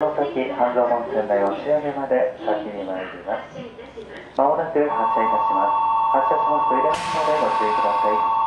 この先半蔵門線内押上げまで先に参ります。まもなく発車いたします。発車しますと入れますのでご注意ください。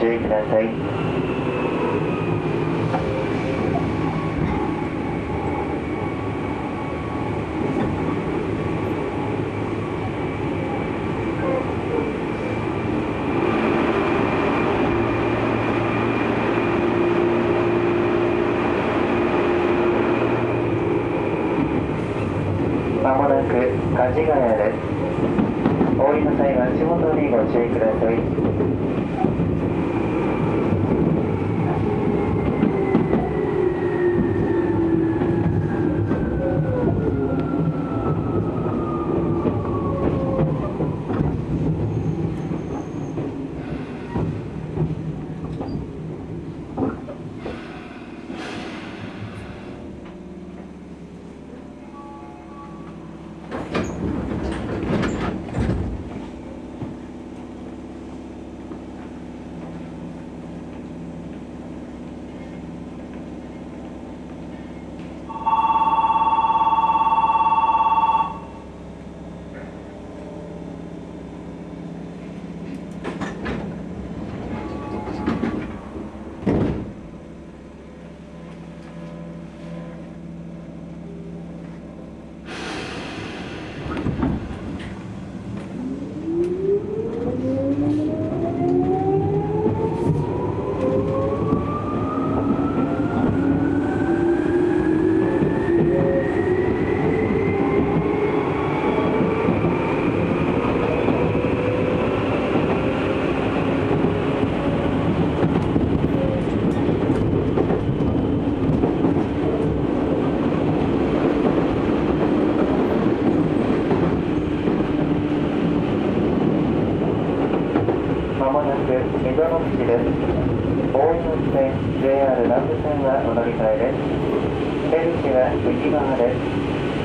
注意ください。間もなく梶ヶ谷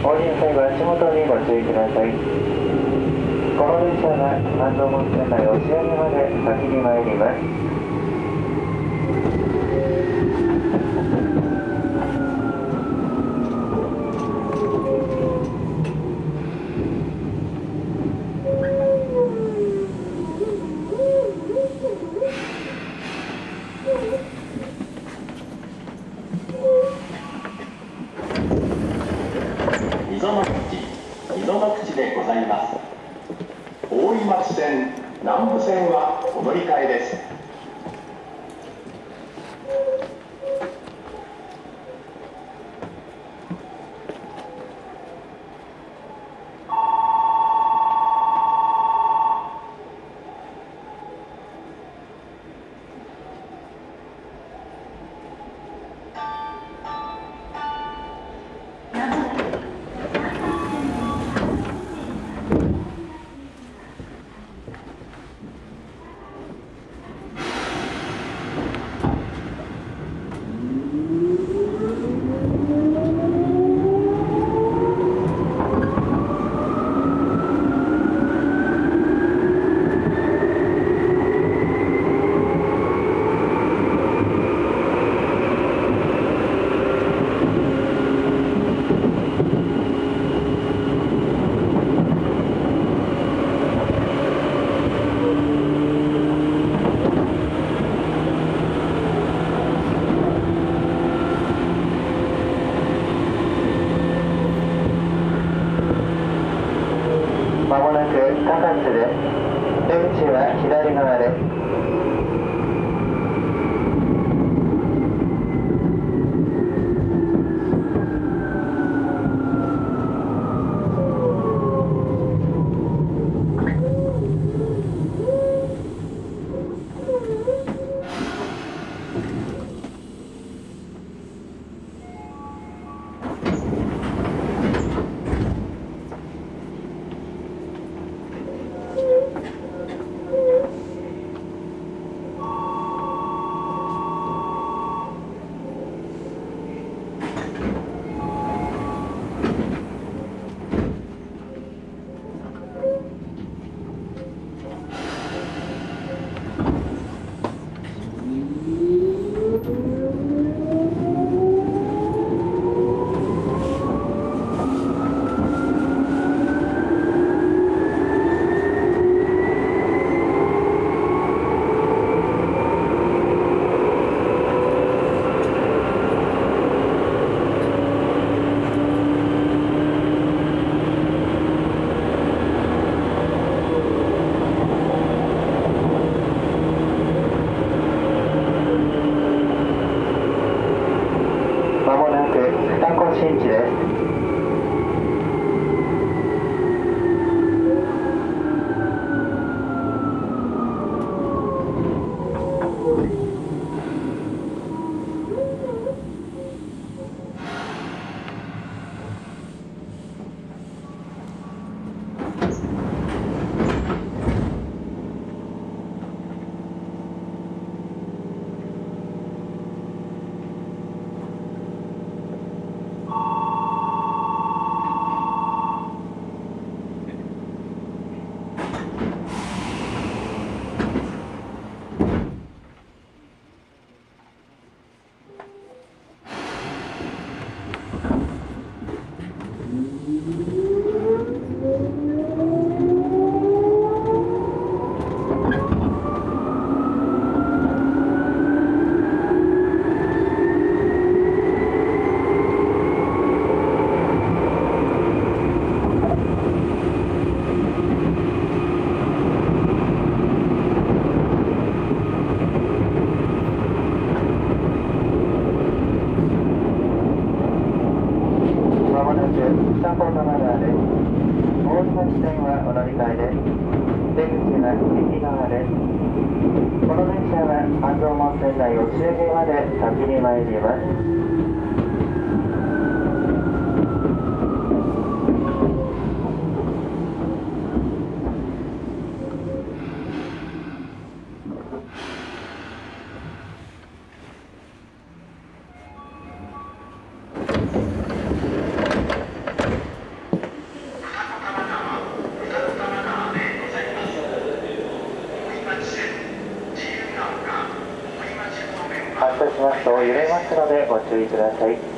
お降りの際は足元にご注意ください。この列車は半蔵門線内押上まで先に参ります。溝の口溝の口でございます。大井町線南武線はお乗り換えです。まで先に参ります発車しますと揺れますのでご注意ください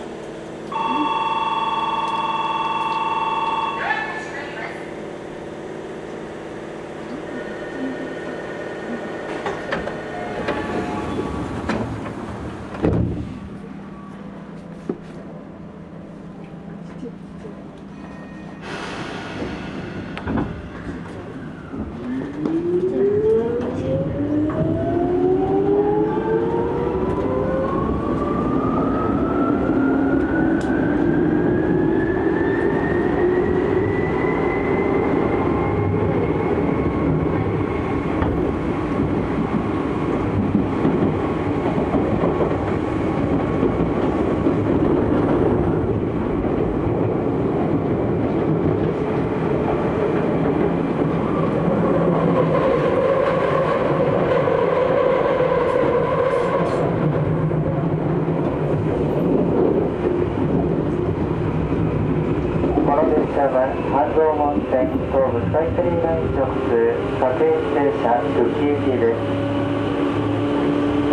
この列車は半蔵門線東武スカイツリーライン直通各駅停車久喜行きです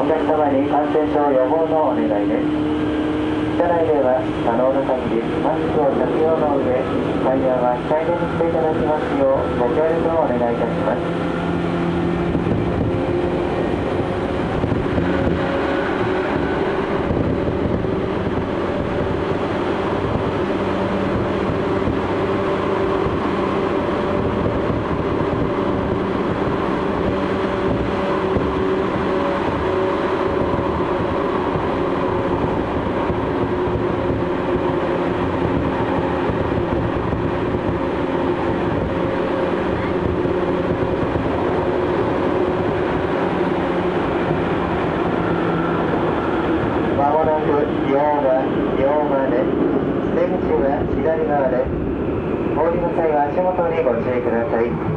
お客様に感染症予防のお願いです車内では可能な限りマスクを着用の上タイヤは控えめにしていただきますようご協力をお願いいたしますまもなく両側両側で出口は左側です。降りの際は足元にご注意ください。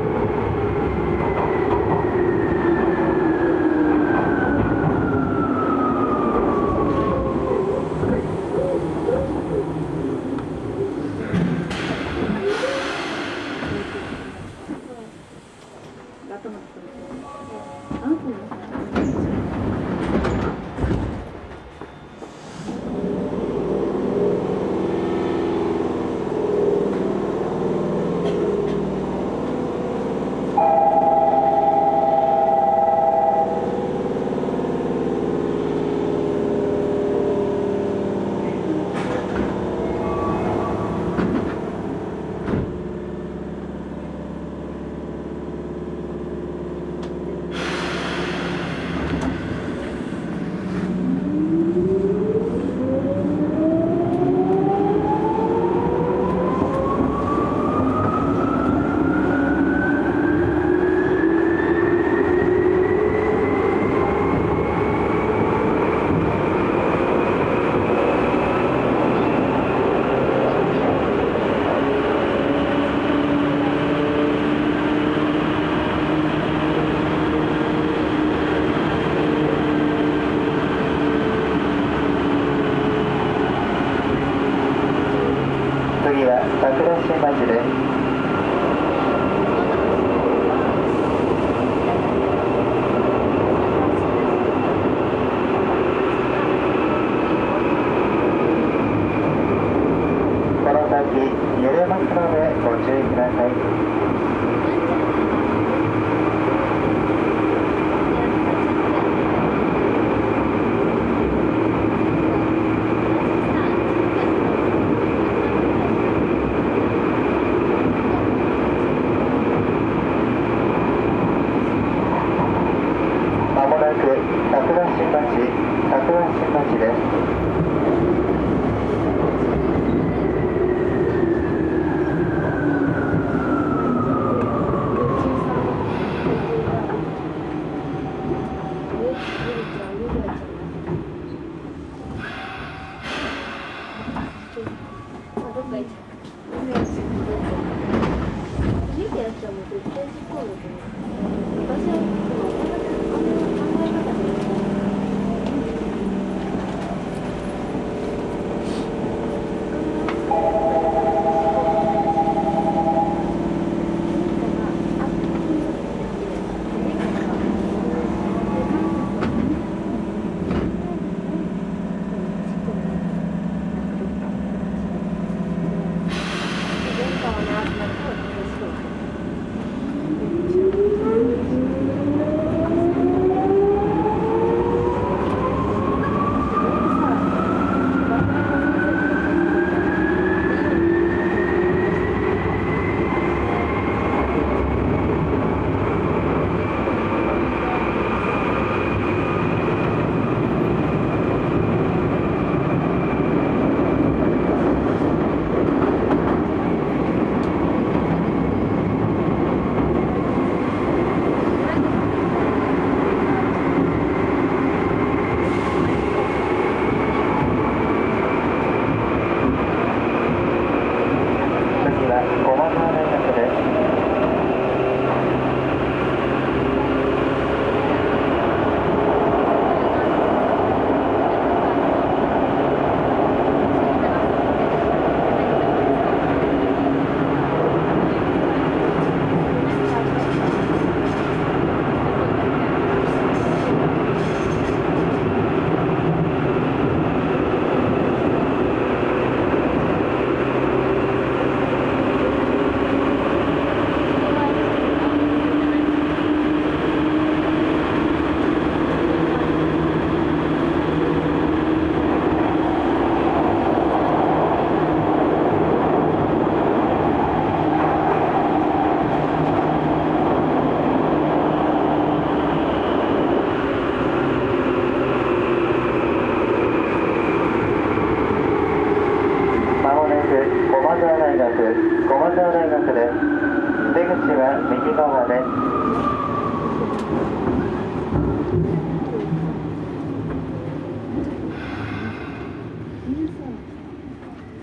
ちゃんも絶対突っ込ん。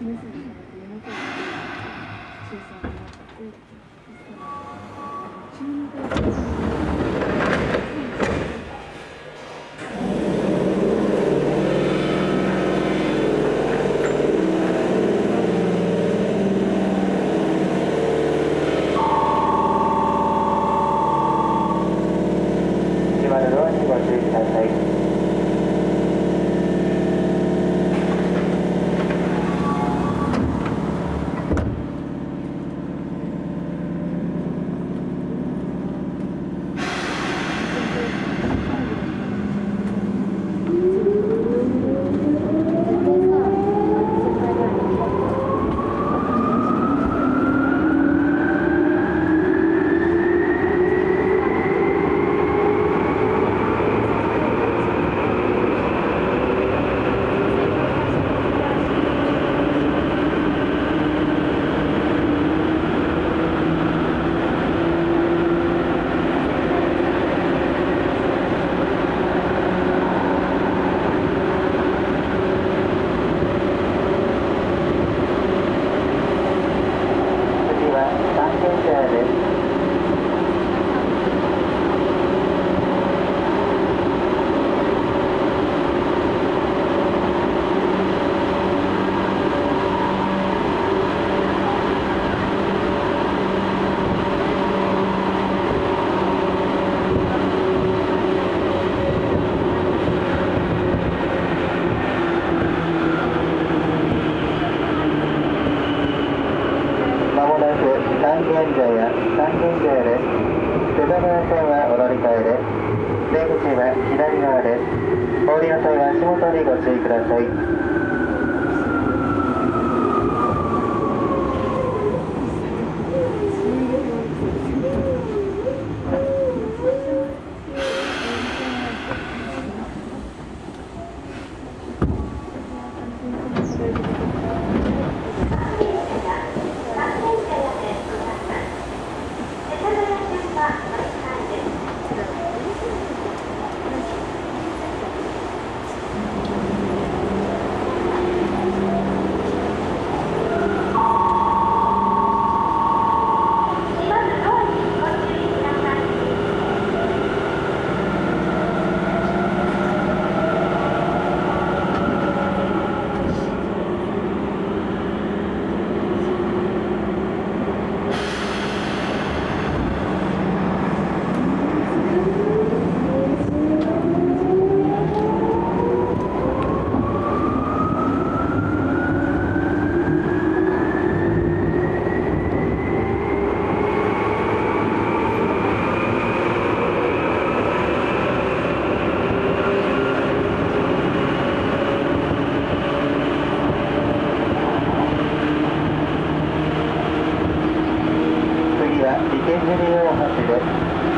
Mrs. 三軒茶屋です。世田谷線はお乗り換えです。出口は左側です。お降りの際は足元にご注意ください。Obrigado.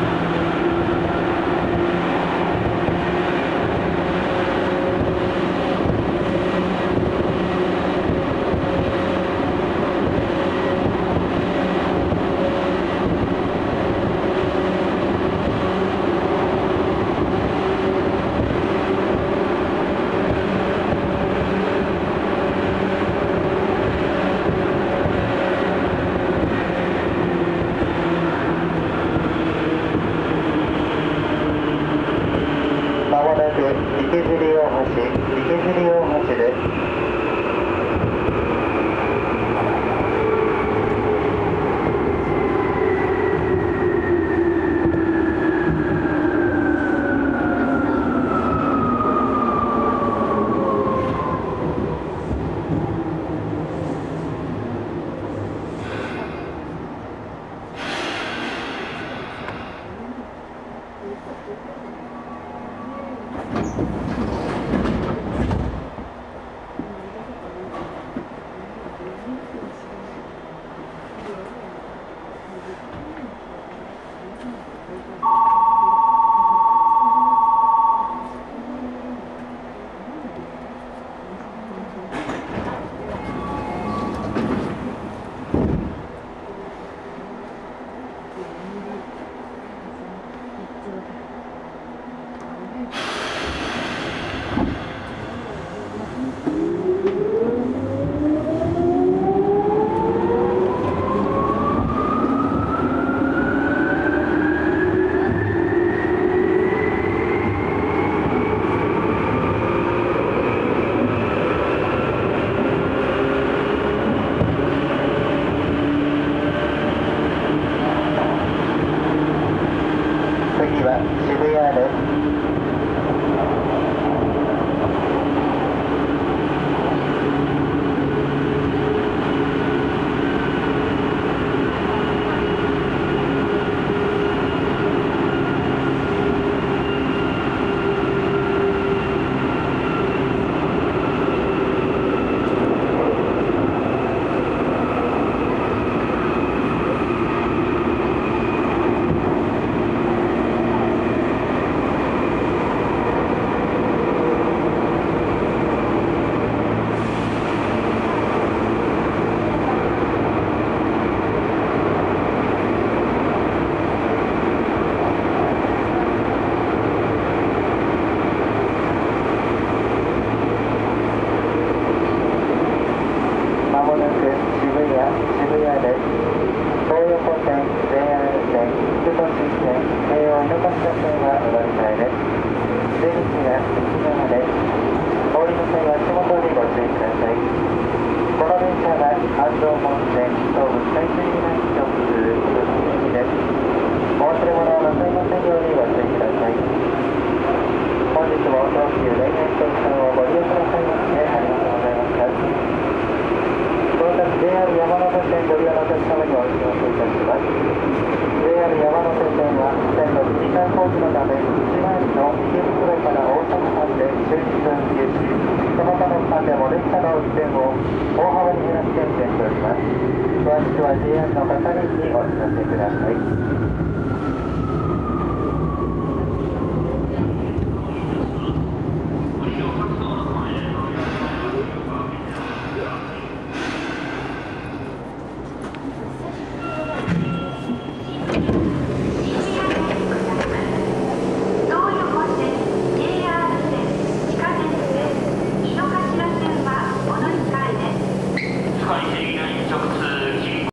ご利用のお客様にお知らせいたします JR 山手線は線路2時間工事のため内回りの池袋から大阪間で終日運休しその他の間でも列車の運転を大幅に減らして運転しております詳しくは JR の係員にお知らせください